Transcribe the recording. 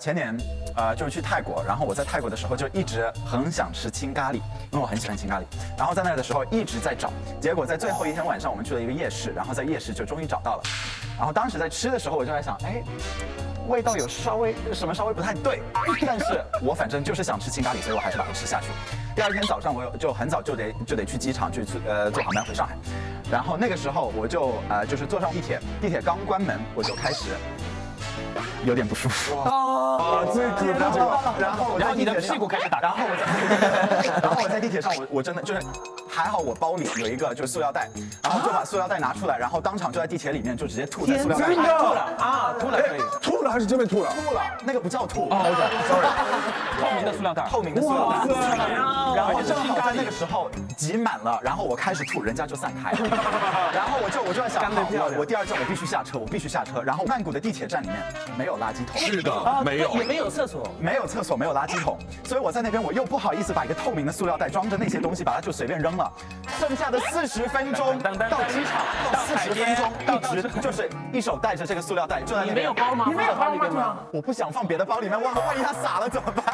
前年，呃，就是去泰国，然后我在泰国的时候就一直很想吃青咖喱，因为我很喜欢青咖喱。然后在那的时候一直在找，结果在最后一天晚上，我们去了一个夜市，然后在夜市就终于找到了。然后当时在吃的时候，我就在想，哎，味道有稍微什么稍微不太对，但是我反正就是想吃青咖喱，所以我还是把它吃下去。第二天早上，我有就很早就得就得去机场去呃坐航班回上海。然后那个时候我就呃就是坐上地铁，地铁刚关门，我就开始。有点不舒服。啊，最可怕这个。然后，然后你的屁股开始打，然后我在，然后我在地铁上，我我真的就是 还好，我包里有一个就是塑料袋，然后就把塑料袋拿出来，然后当场就在地铁里面就直接吐在塑料袋里，吐了啊，吐了可以，吐了还是真的吐了？吐了，那个不叫吐，OK，sorry，透明的塑料袋，透明的塑料袋，在那个时候挤满了，然后我开始吐，人家就散开了，然后我就我就在想，我我第二站我必须下车，我必须下车，然后曼谷的地铁站里面没有垃圾桶，是的，没有，也没有厕所，没有厕所，没有垃圾桶，所以我在那边我又不好意思把一个透明的塑料袋装着那些东西，把它就随便扔了。剩下的四十分钟到机场，到四十分钟一直就是一手带着这个塑料袋，就在那边。你没有包吗？你没有包吗？我不想放别的包里面，万万一它洒了怎么办？